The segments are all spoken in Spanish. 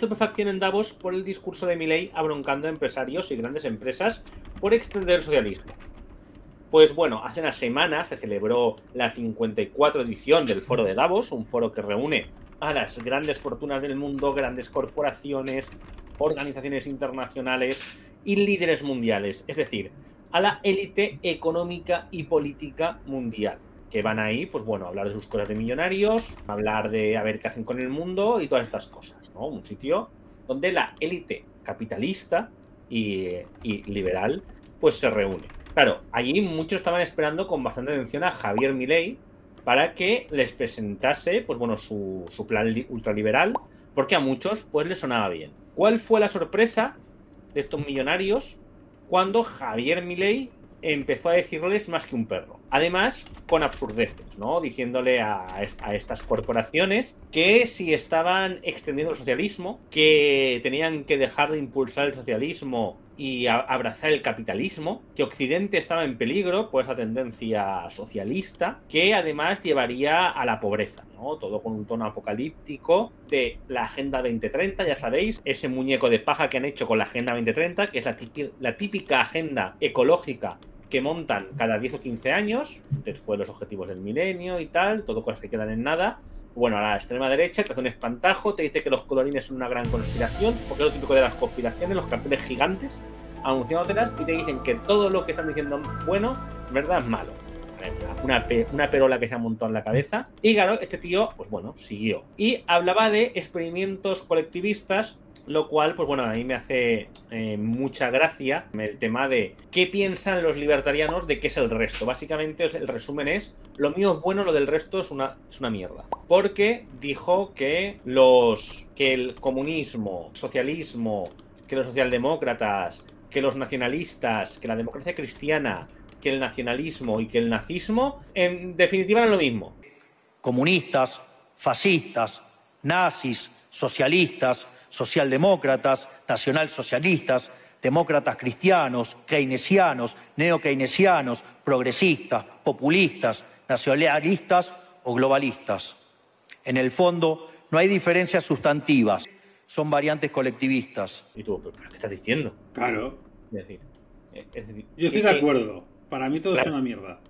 estupefacción en Davos por el discurso de Milley abroncando a empresarios y grandes empresas por extender el socialismo. Pues bueno, hace unas semanas se celebró la 54 edición del Foro de Davos, un foro que reúne a las grandes fortunas del mundo, grandes corporaciones, organizaciones internacionales y líderes mundiales, es decir, a la élite económica y política mundial, que van ahí, pues bueno, a hablar de sus cosas de millonarios, hablar de a ver qué hacen con el mundo y todas estas cosas, ¿no? Un sitio donde la élite capitalista y, y liberal pues se reúne. Claro, allí muchos estaban esperando con bastante atención a Javier Milei para que les presentase, pues bueno, su, su plan ultraliberal, porque a muchos pues les sonaba bien. ¿Cuál fue la sorpresa de estos millonarios cuando Javier Milei empezó a decirles más que un perro. Además, con absurdeces, ¿no? Diciéndole a, a, estas corporaciones que si estaban extendiendo el socialismo, que tenían que dejar de impulsar el socialismo y abrazar el capitalismo, que Occidente estaba en peligro por esa tendencia socialista, que además llevaría a la pobreza, ¿no? Todo con un tono apocalíptico de la Agenda 2030, ya sabéis, ese muñeco de paja que han hecho con la Agenda 2030, que es la típica agenda ecológica que montan cada 10 o 15 años, después los objetivos del milenio y tal, todo cosas que quedan en nada. Bueno, a la extrema derecha te hace un espantajo, te dice que los colorines son una gran conspiración, porque es lo típico de las conspiraciones, los carteles gigantes, anunciándotelas y te dicen que todo lo que están diciendo bueno, en verdad es malo. Una, una perola que se ha montado en la cabeza. Y claro, este tío, pues bueno, siguió. Y hablaba de experimentos colectivistas lo cual, pues bueno, a mí me hace eh, mucha gracia el tema de qué piensan los libertarianos de qué es el resto. Básicamente el resumen es, lo mío es bueno, lo del resto es una, es una mierda. Porque dijo que los que el comunismo, socialismo, que los socialdemócratas, que los nacionalistas, que la democracia cristiana, que el nacionalismo y que el nazismo, en definitiva eran lo mismo. Comunistas, fascistas, nazis, socialistas, socialdemócratas, nacionalsocialistas, demócratas cristianos, keynesianos, neo-keynesianos, progresistas, populistas, nacionalistas o globalistas. En el fondo, no hay diferencias sustantivas, son variantes colectivistas. ¿Y tú, qué estás diciendo? Claro. Es decir, eh, es decir yo estoy de acuerdo. Para mí todo claro. es una mierda.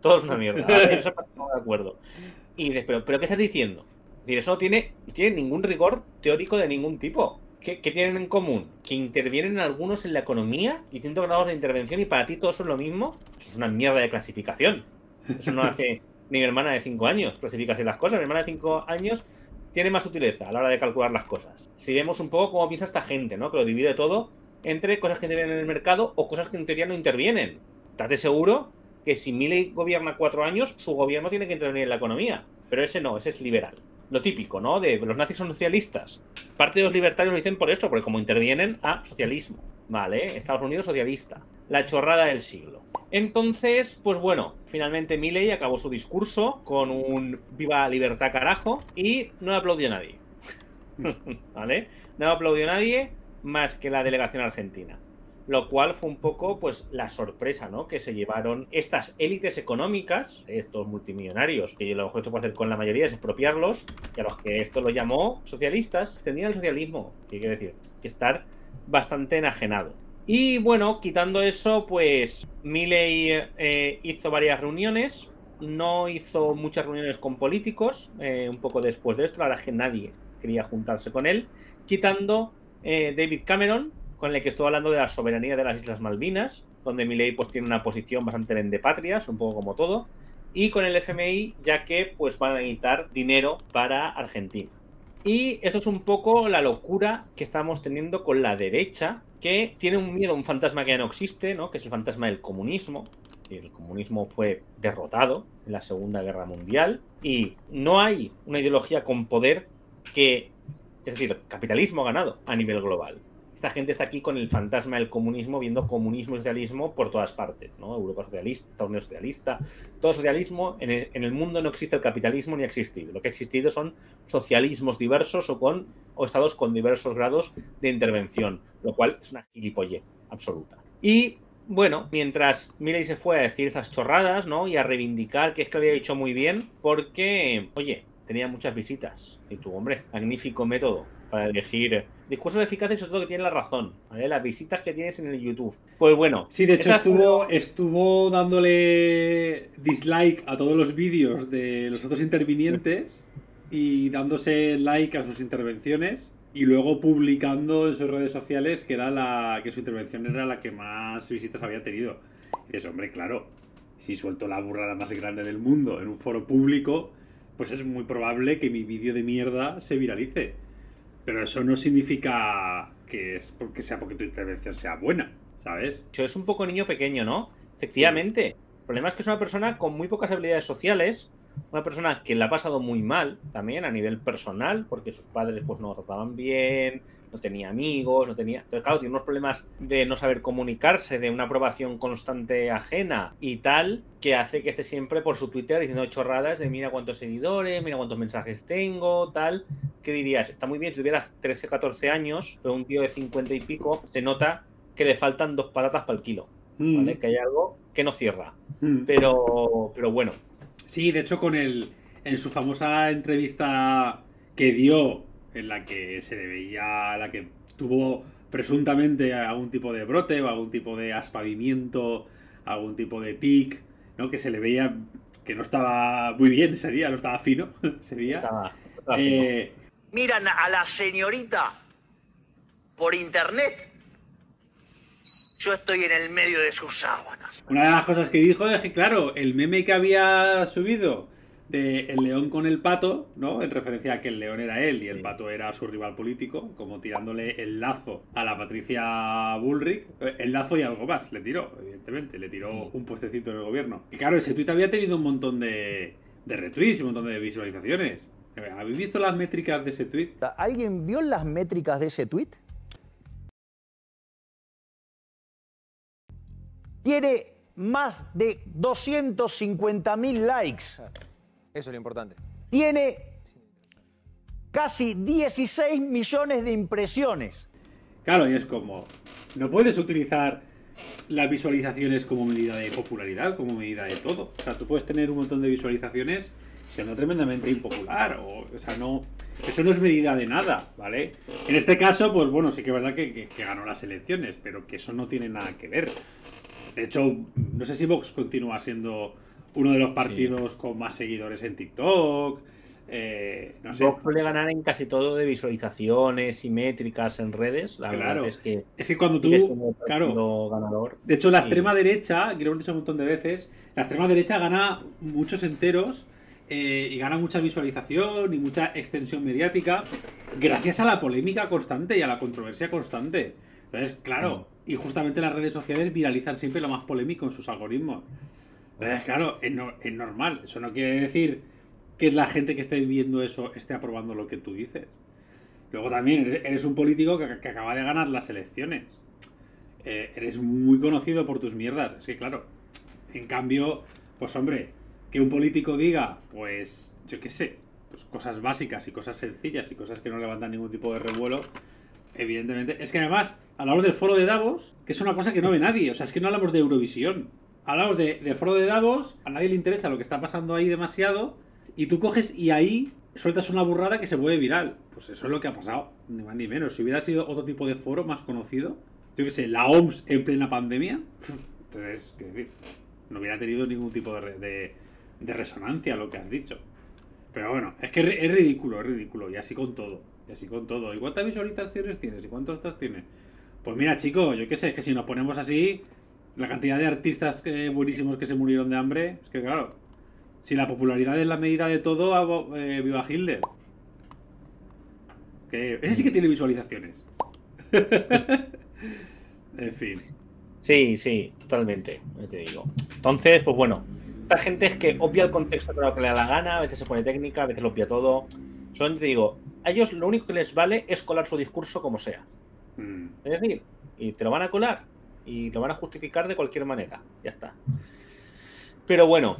Todo es una mierda. Eso de acuerdo. Y dices, pero, pero ¿qué estás diciendo? Decir, eso no tiene, tiene ningún rigor teórico de ningún tipo. ¿Qué, ¿Qué, tienen en común? Que intervienen algunos en la economía, distintos grados de intervención, y para ti todo eso es lo mismo. Eso es una mierda de clasificación. Eso no hace ni mi hermana de 5 años clasificarse las cosas. Mi hermana de 5 años tiene más utileza a la hora de calcular las cosas. Si vemos un poco cómo piensa esta gente, ¿no? Que lo divide todo entre cosas que intervienen en el mercado o cosas que en teoría no intervienen. Date seguro que si Milley gobierna cuatro años, su gobierno tiene que intervenir en la economía. Pero ese no, ese es liberal lo típico, ¿no? De los nazis son socialistas. Parte de los libertarios lo dicen por esto, porque como intervienen a socialismo, ¿vale? Estados Unidos socialista. La chorrada del siglo. Entonces, pues bueno, finalmente Milley acabó su discurso con un viva libertad carajo y no aplaudió nadie. ¿Vale? No aplaudió nadie más que la delegación argentina lo cual fue un poco pues la sorpresa ¿no? que se llevaron estas élites económicas, estos multimillonarios, que lo que se puede hacer con la mayoría es expropiarlos, y a los que esto lo llamó socialistas, extendían el socialismo, que quiere decir que estar bastante enajenado. Y bueno, quitando eso, pues Milley eh, hizo varias reuniones, no hizo muchas reuniones con políticos, eh, un poco después de esto, la verdad es que nadie quería juntarse con él, quitando eh, David Cameron, con el que estuvo hablando de la soberanía de las Islas Malvinas, donde Milei pues tiene una posición bastante vendepatrias, un poco como todo, y con el FMI, ya que pues van a necesitar dinero para Argentina. Y esto es un poco la locura que estamos teniendo con la derecha, que tiene un miedo, un fantasma que ya no existe, ¿no? que es el fantasma del comunismo. El comunismo fue derrotado en la Segunda Guerra Mundial y no hay una ideología con poder que, es decir, capitalismo ganado a nivel global esta gente está aquí con el fantasma del comunismo, viendo comunismo y socialismo por todas partes, ¿no? Europa socialista, Estados Unidos socialista, todo socialismo. En el, mundo no existe el capitalismo ni ha existido. Lo que ha existido son socialismos diversos o, con, o estados con diversos grados de intervención, lo cual es una gilipollez absoluta. Y bueno, mientras Milley se fue a decir estas chorradas, ¿no? Y a reivindicar que es que lo había dicho muy bien, porque, oye, tenía muchas visitas. Y tú, hombre, magnífico método para elegir discursos eficaces sobre todo que tiene la razón, ¿vale? Las visitas que tienes en el YouTube. Pues bueno. Sí, de hecho estuvo, estuvo dándole dislike a todos los vídeos de los otros intervinientes y dándose like a sus intervenciones y luego publicando en sus redes sociales que era la que su intervención era la que más visitas había tenido. Y es hombre, claro, si suelto la burrada más grande del mundo en un foro público, pues es muy probable que mi vídeo de mierda se viralice. Pero eso no significa que es porque sea porque tu intervención sea buena, ¿sabes? Eso es un poco niño pequeño, ¿no? Efectivamente. El problema es que es una persona con muy pocas habilidades sociales, una persona que la ha pasado muy mal también a nivel personal, porque sus padres pues no trataban bien, no tenía amigos, no tenía... Entonces, claro, tiene unos problemas de no saber comunicarse, de una aprobación constante ajena y tal, que hace que esté siempre por su Twitter diciendo chorradas de mira cuántos seguidores, mira cuántos mensajes tengo, tal. ¿Qué dirías? Está muy bien si tuvieras 13, 14 años, pero un tío de 50 y pico se nota que le faltan dos patatas para el kilo, ¿vale? Mm. Que hay algo que no cierra. Mm. Pero, pero bueno. Sí, de hecho, con el, en su famosa entrevista que dio en la que se le veía, la que tuvo presuntamente algún tipo de brote o algún tipo de aspavimiento, algún tipo de tic, ¿no? Que se le veía que no estaba muy bien ese día, no estaba fino ese día. Eh, Miran a la señorita por internet. Yo estoy en el medio de sus sábanas. Una de las cosas que dijo es que, claro, el meme que había subido de el león con el pato, ¿no? En referencia a que el león era él y el pato era su rival político, como tirándole el lazo a la Patricia Bullrich. Eh, el lazo y algo más, le tiró, evidentemente, le tiró un puestecito en el gobierno. Y claro, ese tweet había tenido un montón de, de retweets y un montón de visualizaciones. ¿Habéis visto las métricas de ese tweet? ¿Alguien vio las métricas de ese tweet? Tiene más de 250 mil likes. Eso es lo importante. Tiene casi 16 millones de impresiones. Claro, y es como, no puedes utilizar las visualizaciones como medida de popularidad, como medida de todo. O sea, tú puedes tener un montón de visualizaciones siendo tremendamente impopular. O, o sea, no. Eso no es medida de nada, ¿vale? En este caso, pues bueno, sí que es verdad que, ganó las elecciones, pero que eso no tiene nada que ver. De hecho, no sé si Vox continúa siendo uno de los partidos con más seguidores en TikTok. Eh, no sé. puede ganar en casi todo de visualizaciones y métricas en redes. La claro. es que, es que cuando tú. Claro. Ganador de hecho, la extrema derecha, que lo hemos dicho un montón de veces, la extrema derecha gana muchos enteros eh, y gana mucha visualización y mucha extensión mediática gracias a la polémica constante y a la controversia constante. Entonces, claro, mm. Y justamente las redes sociales viralizan siempre lo más polémico en sus algoritmos. Claro, es, normal. Eso no quiere decir que la gente que esté viendo eso esté aprobando lo que tú dices. Luego también eres un político que, acaba de ganar las elecciones. Eh, eres muy conocido por tus mierdas. Es que claro, en cambio, pues hombre, que un político diga, pues yo qué sé, pues cosas básicas y cosas sencillas y cosas que no levantan ningún tipo de revuelo, evidentemente. Es que además, hablamos del foro de Davos, que es una cosa que no ve nadie. O sea, es que no hablamos de Eurovisión hablamos de, de foro de Davos, a nadie le interesa lo que está pasando ahí demasiado, y tú coges y ahí sueltas una burrada que se vuelve viral. Pues eso es lo que ha pasado, ni más ni menos. Si hubiera sido otro tipo de foro más conocido, yo qué sé, la OMS en plena pandemia, entonces, no hubiera tenido ningún tipo de, de, resonancia lo que has dicho. Pero bueno, es que es ridículo, es ridículo, y así con todo, y así con todo. ¿Y cuántas visualizaciones tienes? ¿Y cuántos estas tienes? Pues mira, chico, yo qué sé, es que si nos ponemos así, la cantidad de artistas buenísimos que se murieron de hambre, es que claro, si la popularidad es la medida de todo, eh, viva Hitler. Que ese sí que tiene visualizaciones. en fin. Sí, sí, totalmente, te digo. Entonces, pues bueno, esta gente es que obvia el contexto para lo que le da la gana, a veces se pone técnica, a veces lo obvia todo. Solamente te digo, a ellos lo único que les vale es colar su discurso como sea. Mm. Es decir, y te lo van a colar y lo van a justificar de cualquier manera. Ya está. Pero bueno.